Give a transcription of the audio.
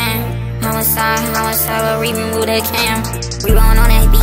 hand. Homicide, homicide, we're reaping with a cam. We rollin' on that beat.